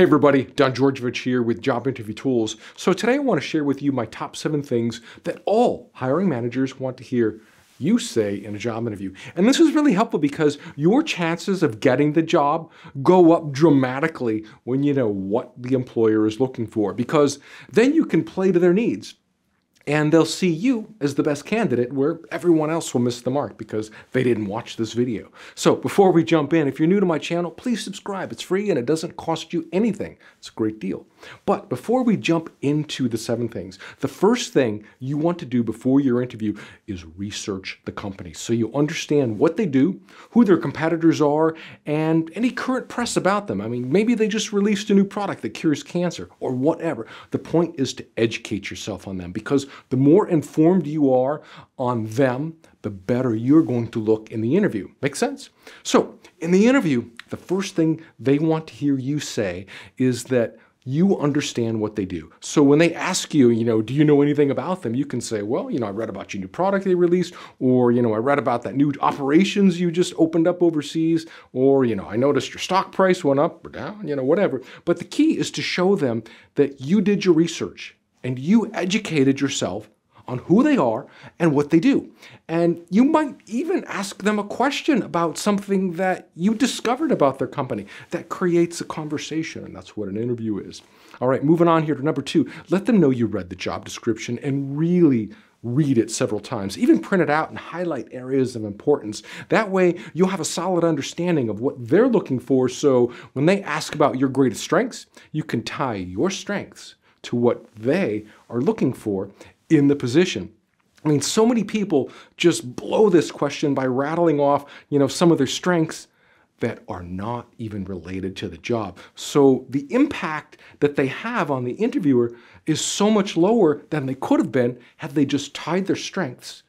Hey everybody, Don Georgevich here with Job Interview Tools. So today I want to share with you my top seven things that all hiring managers want to hear you say in a job interview. And this is really helpful because your chances of getting the job go up dramatically when you know what the employer is looking for because then you can play to their needs and they'll see you as the best candidate where everyone else will miss the mark because they didn't watch this video. So before we jump in, if you're new to my channel, please subscribe. It's free and it doesn't cost you anything. It's a great deal. But before we jump into the seven things, the first thing you want to do before your interview is research the company so you understand what they do, who their competitors are, and any current press about them. I mean, maybe they just released a new product that cures cancer or whatever. The point is to educate yourself on them because the more informed you are on them, the better you're going to look in the interview. Make sense? So, in the interview, the first thing they want to hear you say is that you understand what they do. So when they ask you, you know, do you know anything about them? You can say, well, you know, I read about your new product they released, or, you know, I read about that new operations you just opened up overseas, or, you know, I noticed your stock price went up or down, you know, whatever. But the key is to show them that you did your research and you educated yourself on who they are and what they do. And you might even ask them a question about something that you discovered about their company that creates a conversation, and that's what an interview is. All right, moving on here to number two, let them know you read the job description and really read it several times. Even print it out and highlight areas of importance. That way, you'll have a solid understanding of what they're looking for. So when they ask about your greatest strengths, you can tie your strengths to what they are looking for in the position. I mean, so many people just blow this question by rattling off, you know, some of their strengths that are not even related to the job. So the impact that they have on the interviewer is so much lower than they could have been had they just tied their strengths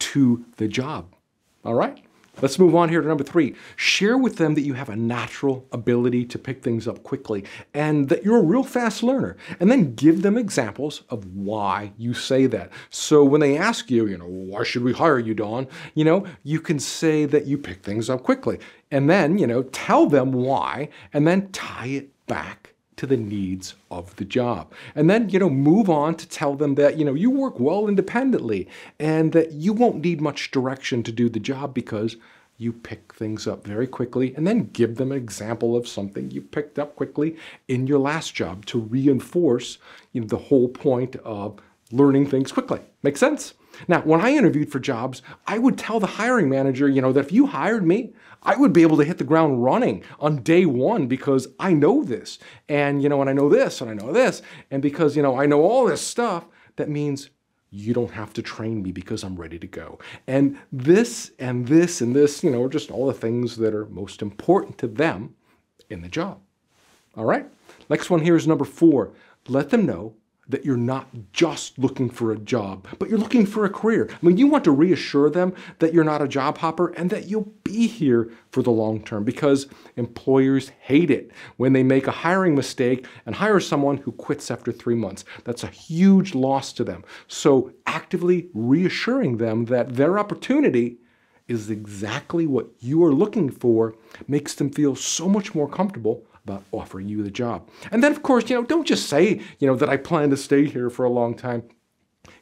to the job. All right? Let's move on here to number three. Share with them that you have a natural ability to pick things up quickly and that you're a real fast learner. And then give them examples of why you say that. So when they ask you, you know, why should we hire you, Don? You know, you can say that you pick things up quickly. And then, you know, tell them why and then tie it back to the needs of the job. And then, you know, move on to tell them that, you know, you work well independently and that you won't need much direction to do the job because you pick things up very quickly and then give them an example of something you picked up quickly in your last job to reinforce you know, the whole point of learning things quickly. Make sense? Now, when I interviewed for jobs, I would tell the hiring manager, you know, that if you hired me, I would be able to hit the ground running on day one because I know this. And, you know, and I know this and I know this. And because, you know, I know all this stuff, that means you don't have to train me because I'm ready to go. And this and this and this, you know, are just all the things that are most important to them in the job. All right? Next one here is number four. Let them know that you're not just looking for a job, but you're looking for a career. I mean, you want to reassure them that you're not a job hopper and that you'll be here for the long term because employers hate it when they make a hiring mistake and hire someone who quits after three months. That's a huge loss to them. So actively reassuring them that their opportunity is exactly what you are looking for makes them feel so much more comfortable about offering you the job. And then, of course, you know, don't just say, you know, that I plan to stay here for a long time.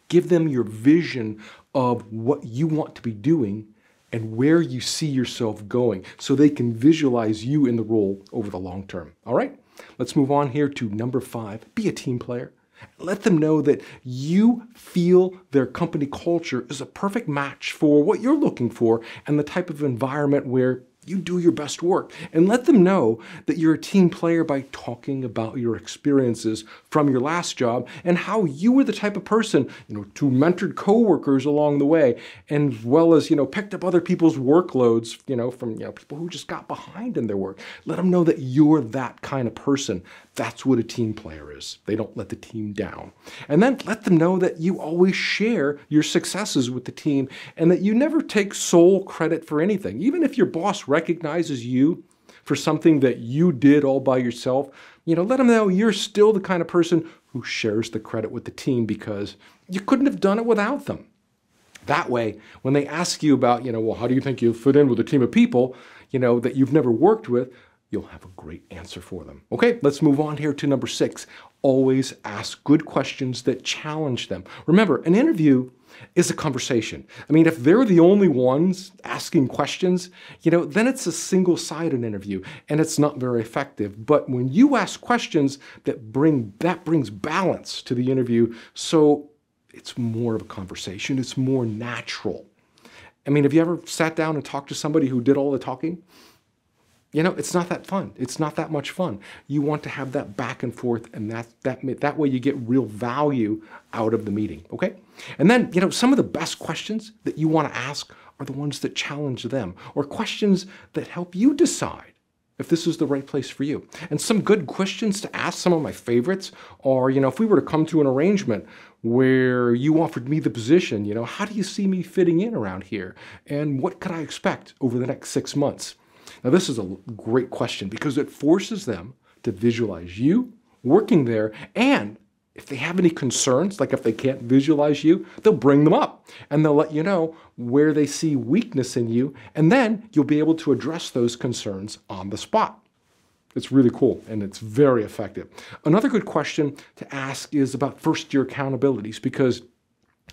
Give them your vision of what you want to be doing and where you see yourself going so they can visualize you in the role over the long term. All right? Let's move on here to number five. Be a team player. Let them know that you feel their company culture is a perfect match for what you're looking for and the type of environment where you do your best work and let them know that you're a team player by talking about your experiences from your last job and how you were the type of person, you know, to mentored coworkers along the way and well as, you know, picked up other people's workloads, you know, from, you know, people who just got behind in their work. Let them know that you're that kind of person. That's what a team player is. They don't let the team down. And then let them know that you always share your successes with the team and that you never take sole credit for anything. Even if your boss recognizes you for something that you did all by yourself, you know, let them know you're still the kind of person who shares the credit with the team because you couldn't have done it without them. That way, when they ask you about, you know, well, how do you think you fit in with a team of people, you know, that you've never worked with, you'll have a great answer for them. Okay, let's move on here to number six. Always ask good questions that challenge them. Remember, an interview is a conversation. I mean, if they're the only ones asking questions, you know, then it's a single sided interview and it's not very effective. But when you ask questions that bring, that brings balance to the interview. So it's more of a conversation, it's more natural. I mean, have you ever sat down and talked to somebody who did all the talking? You know, it's not that fun. It's not that much fun. You want to have that back and forth, and that, that, that way you get real value out of the meeting, okay? And then, you know, some of the best questions that you want to ask are the ones that challenge them, or questions that help you decide if this is the right place for you. And some good questions to ask, some of my favorites are, you know, if we were to come to an arrangement where you offered me the position, you know, how do you see me fitting in around here? And what could I expect over the next six months? Now, this is a great question because it forces them to visualize you working there. And if they have any concerns, like if they can't visualize you, they'll bring them up and they'll let you know where they see weakness in you. And then you'll be able to address those concerns on the spot. It's really cool and it's very effective. Another good question to ask is about first year accountabilities because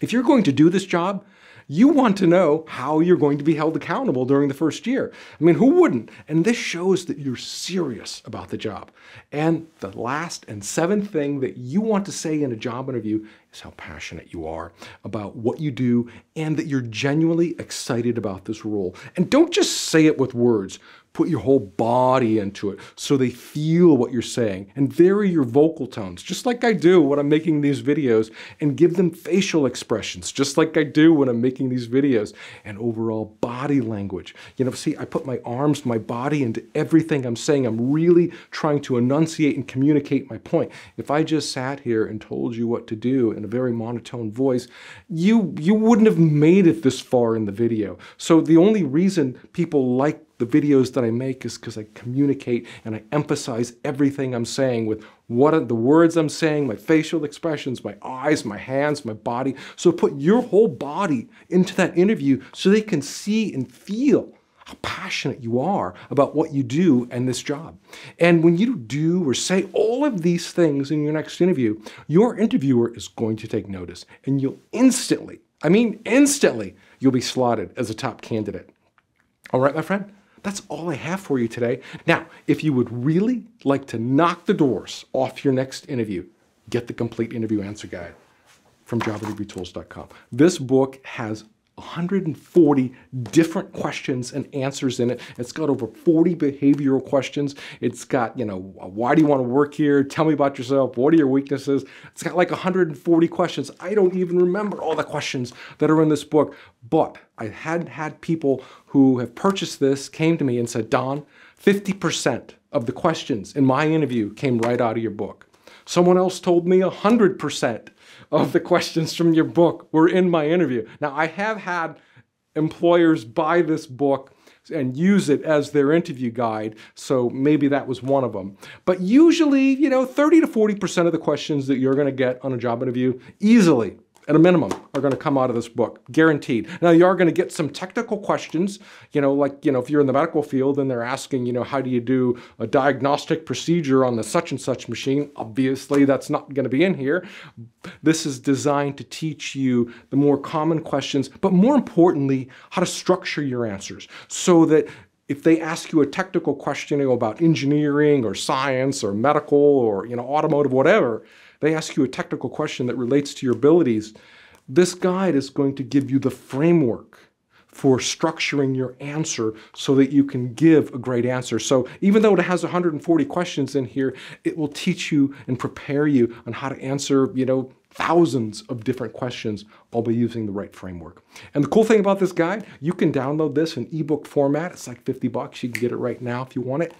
if you're going to do this job, you want to know how you're going to be held accountable during the first year. I mean, who wouldn't? And this shows that you're serious about the job. And the last and seventh thing that you want to say in a job interview is how passionate you are about what you do and that you're genuinely excited about this role. And don't just say it with words put your whole body into it so they feel what you're saying and vary your vocal tones, just like I do when I'm making these videos, and give them facial expressions, just like I do when I'm making these videos, and overall body language. You know, see, I put my arms, my body into everything I'm saying. I'm really trying to enunciate and communicate my point. If I just sat here and told you what to do in a very monotone voice, you, you wouldn't have made it this far in the video. So the only reason people like the videos that I make is because I communicate and I emphasize everything I'm saying with what are the words I'm saying, my facial expressions, my eyes, my hands, my body. So put your whole body into that interview so they can see and feel how passionate you are about what you do and this job. And when you do or say all of these things in your next interview, your interviewer is going to take notice and you'll instantly, I mean instantly, you'll be slotted as a top candidate. All right, my friend? That's all I have for you today. Now, if you would really like to knock the doors off your next interview, get the complete interview answer guide from jobinterviewtools.com. This book has 140 different questions and answers in it. It's got over 40 behavioral questions. It's got, you know, why do you want to work here? Tell me about yourself. What are your weaknesses? It's got like 140 questions. I don't even remember all the questions that are in this book, but I had had people who have purchased this came to me and said, Don, 50% of the questions in my interview came right out of your book. Someone else told me 100% of the questions from your book were in my interview. Now, I have had employers buy this book and use it as their interview guide, so maybe that was one of them. But usually, you know, 30 to 40% of the questions that you're going to get on a job interview easily at a minimum, are going to come out of this book, guaranteed. Now, you are going to get some technical questions, you know, like, you know, if you're in the medical field and they're asking, you know, how do you do a diagnostic procedure on the such and such machine? Obviously, that's not going to be in here. This is designed to teach you the more common questions, but more importantly, how to structure your answers so that if they ask you a technical question you know, about engineering or science or medical or you know automotive whatever they ask you a technical question that relates to your abilities, this guide is going to give you the framework for structuring your answer so that you can give a great answer. So even though it has 140 questions in here, it will teach you and prepare you on how to answer, you know, thousands of different questions all by using the right framework. And the cool thing about this guide, you can download this in ebook format. It's like 50 bucks. You can get it right now if you want it.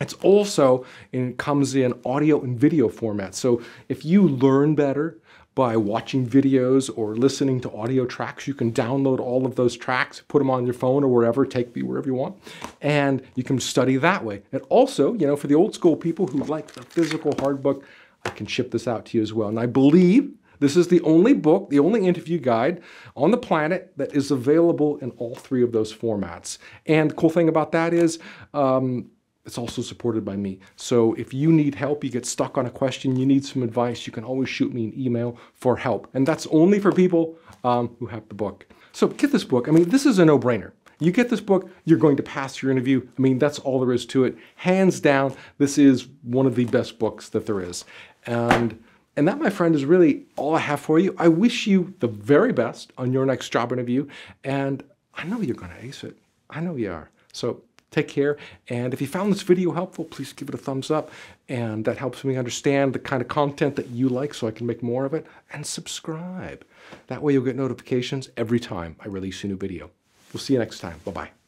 It's also, and it comes in audio and video format. So if you learn better by watching videos or listening to audio tracks, you can download all of those tracks, put them on your phone or wherever, take me wherever you want, and you can study that way. And also, you know, for the old school people who like the physical hard book, I can ship this out to you as well. And I believe this is the only book, the only interview guide on the planet that is available in all three of those formats. And the cool thing about that is, um, it's also supported by me. So if you need help, you get stuck on a question, you need some advice, you can always shoot me an email for help. And that's only for people um, who have the book. So get this book. I mean, this is a no-brainer. You get this book, you're going to pass your interview. I mean, that's all there is to it. Hands down, this is one of the best books that there is. And and that, my friend, is really all I have for you. I wish you the very best on your next job interview. And I know you're going to ace it. I know you are. So take care. And if you found this video helpful, please give it a thumbs up. And that helps me understand the kind of content that you like so I can make more of it. And subscribe. That way you'll get notifications every time I release a new video. We'll see you next time. Bye-bye.